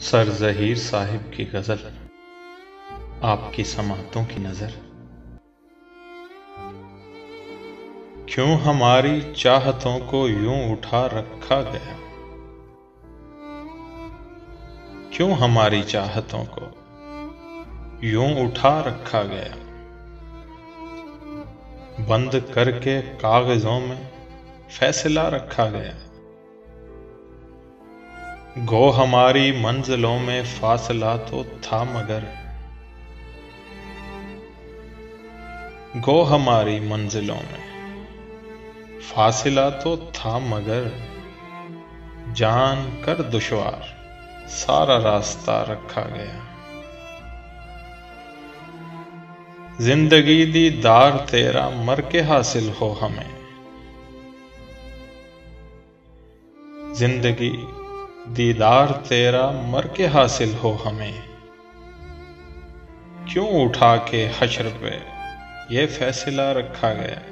Sir Zaheer Sahib की गज़ल, आपकी समातों की नज़र। क्यों हमारी चाहतों को यूँ उठा रखा गया? क्यों हमारी चाहतों को यूँ उठा रखा गया? बंद करके कागजों में फैसला रखा गया। गो हमारी मंजिलों में फासला तो था मगर। गो हमारी मंजिलों में फासला तो था मगर। जान कर दुश्वार, सारा रास्ता रखा गया। ज़िंदगी दी दार तेरा मर के हासिल हो हमें। ज़िंदगी दीदार तेरा मर के हासिल हो हमें। क्यों उठा के हशर पे ये फैसला रखा गया?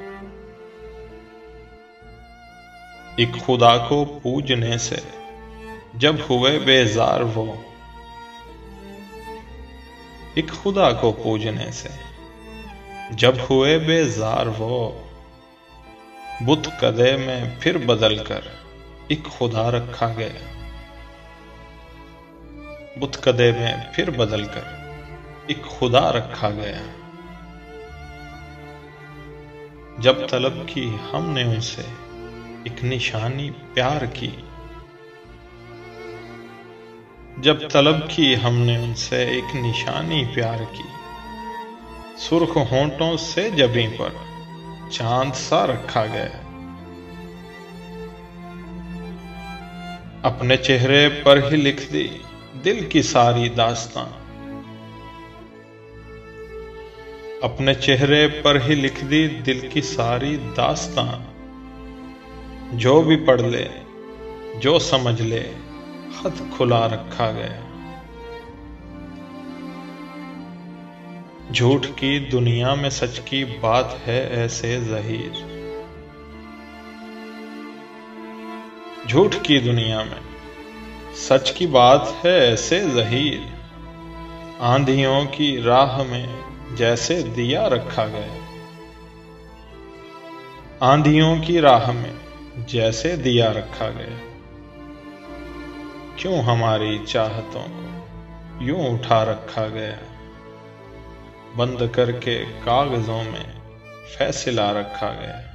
एक खुदा को पूजने से जब हुए बेजार वो, एक खुदा को पूजने से जब हुए बेजार वो, बुत कदे में फिर बदल कर एक खुदा रखा गया। बुत कदे में फिर बदल कर एक खुदा रखा गया। जब तलब की हमने उनसे एक निशानी प्यार की, जब तलब की हमने उनसे एक निशानी प्यार की, सुर्ख होंठों से जबी पर चाँद सा रखा गया। अपने चेहरे पर ही लिख दी दिल की सारी दास्तां अपने चेहरे पर ही लिख दी दिल की सारी दास्तां जो भी पढ़ ले, जो समझ ले, खत खुला रखा गया। झूठ की दुनिया में सच की बात है ऐसे जहीर। झूठ की दुनिया में सच की बात है ऐसे जहीर। आंधियों की राह में जैसे दिया रखा गया। आंधियों की राह में जैसे दिया रखा गया। क्यों हमारी चाहतों को यूँ उठा रखा गया? बंद करके कागजों में फैसला रखा गया।